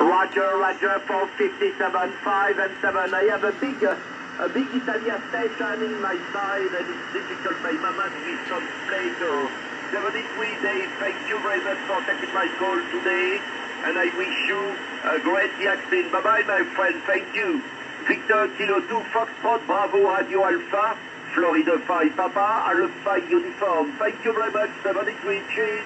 Roger, Roger, 457, 5 and 7. I have a big, uh, a big Italia station in my side and it's difficult by moment with some later. 73 days, thank you very much for taking my call today and I wish you a great vaccine. Bye-bye, my friend, thank you. Victor Kilo 2, Foxtrot, Bravo, Radio Alpha, Florida 5, Papa, Alpha Uniform. Thank you very much, 73, cheers.